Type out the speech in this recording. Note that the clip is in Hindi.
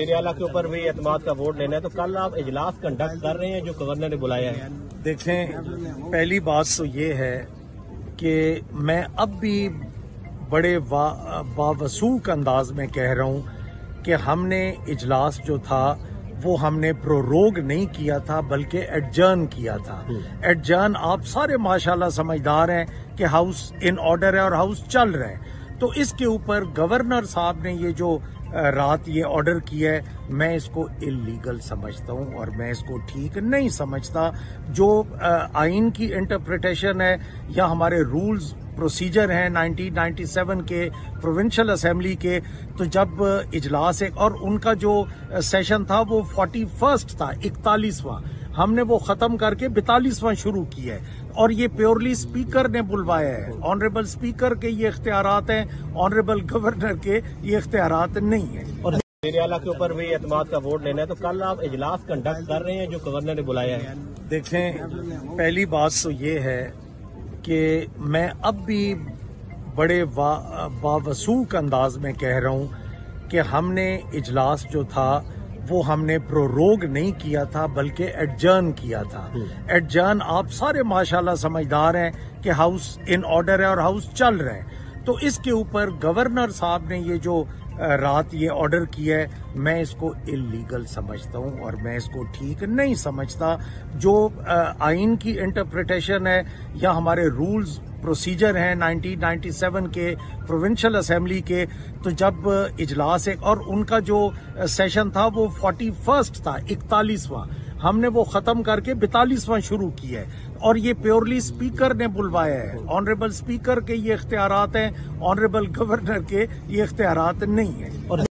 एरियाला के ऊपर भी एतमाद का वोट लेना है। तो कल आप इजलास कंडक्ट कर रहे हैं जो गवर्नर ने बुलाया है। देखें पहली बात तो ये है कि मैं अब भी बड़े बावसूक अंदाज में कह रहा हूँ कि हमने इजलास जो था वो हमने प्रोरोग नहीं किया था बल्कि एडजर्न किया था। एडजर्न आप सारे माशाल्लाह समझदार हैं कि हाउस इन ऑर्डर है और हाउस चल रहे है। तो इसके ऊपर गवर्नर साहब ने ये जो रात ये ऑर्डर किया है, मैं इसको इलीगल समझता हूँ और मैं इसको ठीक नहीं समझता। जो आइन की इंटरप्रिटेशन है, या हमारे रूल्स प्रोसीजर हैं 1997 के प्रोविंशियल असेंबली के तो जब इजलास एक, और उनका जो सेशन था, वो फोर्टी फ़र्स्ट था, इकतालीसवां। हमने वो खत्म करके बितालीसवां शुरू किया है। और ये प्योरली स्पीकर ने बुलवाया है। ऑनरेबल स्पीकर के ये इख्तियार हैं ऑनरेबल गवर्नर के ये इख्तियार नहीं है। और एरियाला के ऊपर भी एतमाद का वोट लेना है तो कल आप इजलास कंडक्ट कर रहे हैं जो गवर्नर ने बुलाया है? देखें पहली बात तो ये है कि मैं अब भी बड़े बावसूक अंदाज में कह रहा हूँ कि हमने इजलास जो था वो हमने प्रोरोग नहीं किया था बल्कि एडजर्न किया था। एडजर्न आप सारे माशाल्लाह समझदार हैं कि हाउस इन ऑर्डर है और हाउस चल रहा है। तो इसके ऊपर गवर्नर साहब ने ये जो रात ये ऑर्डर किया है मैं इसको इलीगल समझता हूँ और मैं इसको ठीक नहीं समझता। जो आइन की इंटरप्रिटेशन है या हमारे रूल्स प्रोसीजर हैं 1997 के, प्रोविंशियल असेंबली के तो जब इजलास एक, और उनका जो सेशन था वो फोर्टी फ़र्स्ट था, इकतालीसवां। हमने वो खत्म करके बितालीसवां शुरू किया है। और ये प्योरली स्पीकर ने बुलवाया है। ऑनरेबल स्पीकर के ये इख्तियार हैं, ऑनरेबल गवर्नर के ये इख्तियार नहीं है।